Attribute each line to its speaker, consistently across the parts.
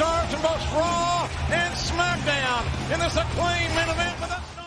Speaker 1: watching both Raw and SmackDown in this acclaimed main event.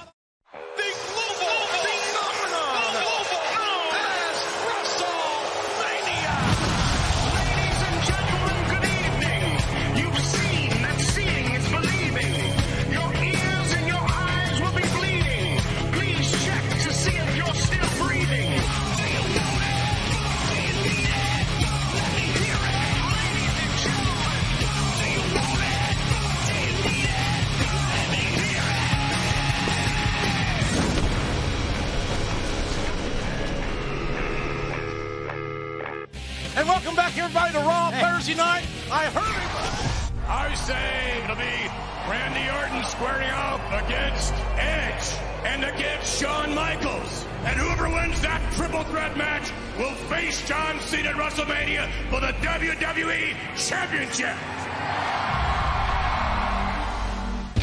Speaker 1: Everybody, to Raw Thursday night. I heard it.
Speaker 2: I say it'll be Randy Orton squaring off against Edge and against Shawn Michaels. And whoever wins that triple threat match will face John Cena at WrestleMania for the WWE Championship.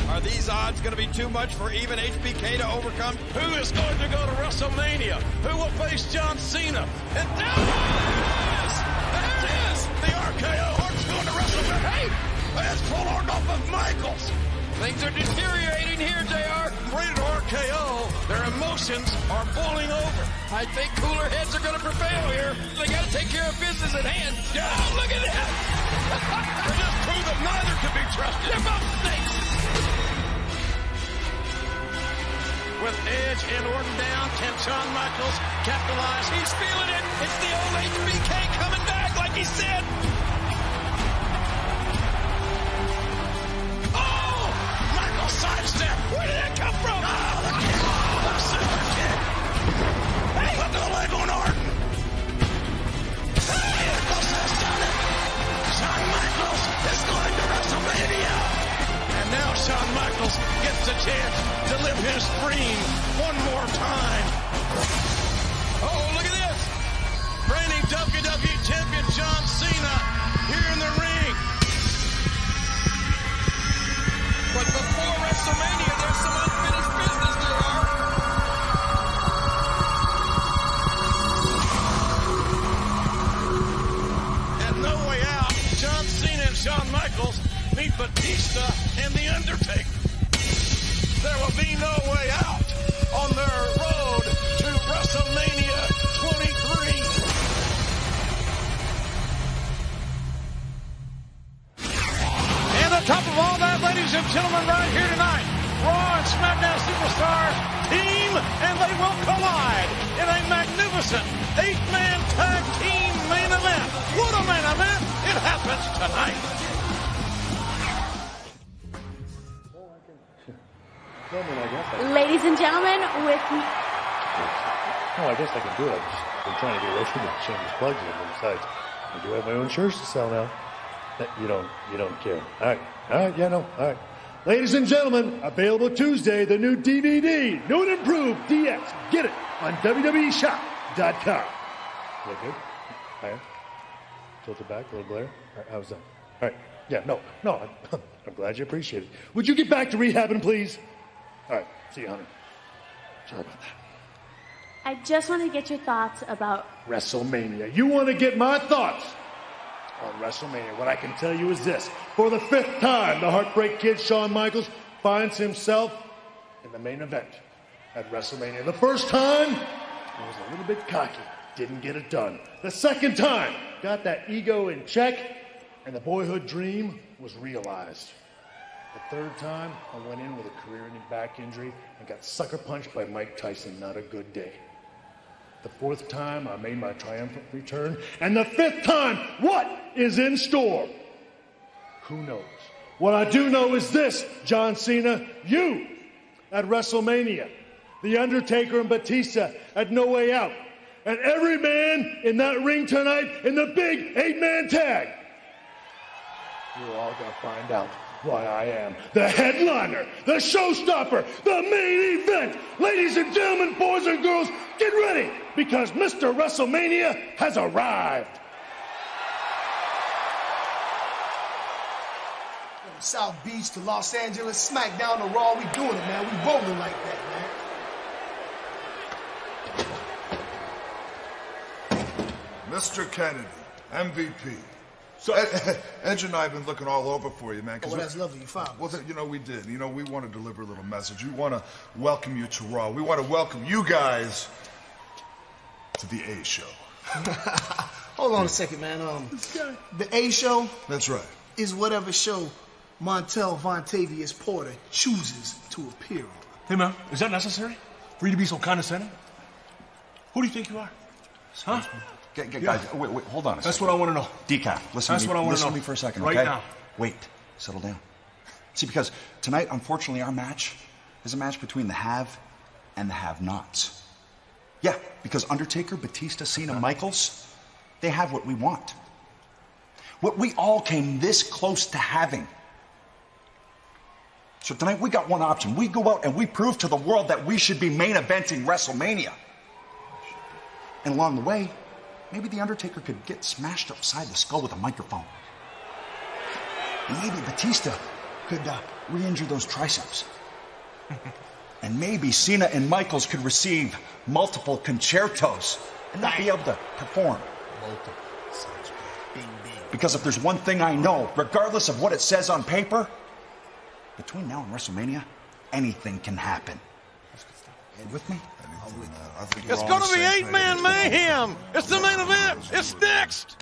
Speaker 1: Are these odds going to be too much for even HBK to overcome? Who is going to go to WrestleMania? Who will face John Cena? And there Hey! Let's off of Michaels. Things are deteriorating here, JR. Rated RKO, their emotions are boiling over. I think cooler heads are going to prevail here. They got to take care of business at hand. Yeah, look at that! they just proved that neither can be trusted. They're both snakes. With Edge and Orton down, can Shawn Michaels capitalize? He's feeling it. It's the old HBK coming back, like he said. The chance to live his dream one more time. Oh, look at this. Reigning WWE Champion John Cena here in the ring. But before WrestleMania, there's some unfinished business there. And no way out, John Cena and Shawn Michaels meet Batista and The Undertaker. Be no way out on their road to WrestleMania 23. And on top of all that, ladies and gentlemen, right here tonight, Raw and SmackDown Superstars team, and they will collide in a magnificent eight-man tag team main event. What a main event! It happens tonight.
Speaker 3: Well, I guess I,
Speaker 4: Ladies and gentlemen, with me.
Speaker 3: no, I guess I can do it. I've been trying to get away from the shameless plugs. And besides, I do have my own shirts to sell now. Eh, you don't, you don't care. All right, all right, yeah, no, all right. Ladies and gentlemen, available Tuesday, the new DVD, new and improved DX. Get it on WWEshop.com. Look good? Higher. Tilt it back, a little glare. All right, how's that? All right, yeah, no, no, I'm, I'm glad you appreciate it. Would you get back to rehabbing, please? All right, see you, honey. Sorry about that.
Speaker 4: I just want to get your thoughts about
Speaker 3: WrestleMania. You want to get my thoughts on WrestleMania? What I can tell you is this. For the fifth time, the Heartbreak Kid, Shawn Michaels, finds himself in the main event at WrestleMania. The first time, he was a little bit cocky, didn't get it done. The second time, got that ego in check, and the boyhood dream was realized. The third time, I went in with a career-ending back injury and got sucker punched by Mike Tyson. Not a good day. The fourth time, I made my triumphant return. And the fifth time, what is in store? Who knows? What I do know is this, John Cena, you at WrestleMania, The Undertaker and Batista at No Way Out, and every man in that ring tonight in the big eight man tag. You're all going to find out why I am the headliner, the showstopper, the main event. Ladies and gentlemen, boys and girls, get ready because Mr. WrestleMania has arrived.
Speaker 5: From South Beach to Los Angeles, SmackDown to Raw, we doing it, man. We rolling like that, man.
Speaker 6: Mr. Kennedy, MVP, So, Edge and I have been looking all over for you, man. 'cause
Speaker 5: Oh, well,
Speaker 6: we-
Speaker 5: that's lovely. You found
Speaker 6: Well,
Speaker 5: us.
Speaker 6: you know, we did. You know, we want to deliver a little message. We want to welcome you to Raw. We want to welcome you guys to the A Show.
Speaker 5: Hold on a second, man. Um, the A show
Speaker 6: That's right.
Speaker 5: is whatever show Montel Vontavious Porter chooses to appear on.
Speaker 2: hey man, is that necessary? For you to be so condescending? Who do you think you are? Huh?
Speaker 7: G- g-
Speaker 2: Yeah.
Speaker 7: Guys, wait, wait, hold on a
Speaker 2: That's
Speaker 7: second.
Speaker 2: what I want to know.
Speaker 7: Decaf, listen
Speaker 2: That's
Speaker 7: to me.
Speaker 2: what I wanna know.
Speaker 7: listen to me for a second,
Speaker 2: Right
Speaker 7: okay?
Speaker 2: now.
Speaker 7: Wait, settle down. See, because tonight, unfortunately, our match is a match between the have and the have-nots. Yeah, because Undertaker, Batista, Cena, uh-huh. Michaels, they have what we want. What we all came this close to having. So tonight we got one option. We go out and we prove to the world that we should be main eventing WrestleMania. And along the way, maybe The Undertaker could get smashed upside the skull with a microphone. Maybe Batista could uh, re injure those triceps. and maybe Cena and Michaels could receive multiple concertos and not be able to perform. Because if there's one thing I know, regardless of what it says on paper, between now and WrestleMania, anything can happen. You with me?
Speaker 1: It's going to be eight man mayhem. It's the main event. It's next.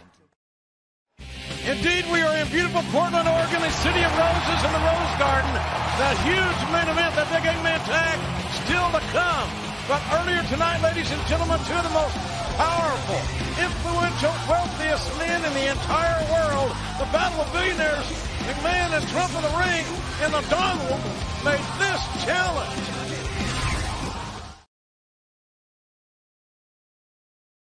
Speaker 1: Indeed, we are in beautiful Portland, Oregon, the city of roses and the Rose Garden. The huge main event, the big eight man tag, still to come. But earlier tonight, ladies and gentlemen, two of the most powerful, influential, wealthiest men in the entire world, the battle of billionaires, McMahon and Trump in the ring, and the Donald made this challenge.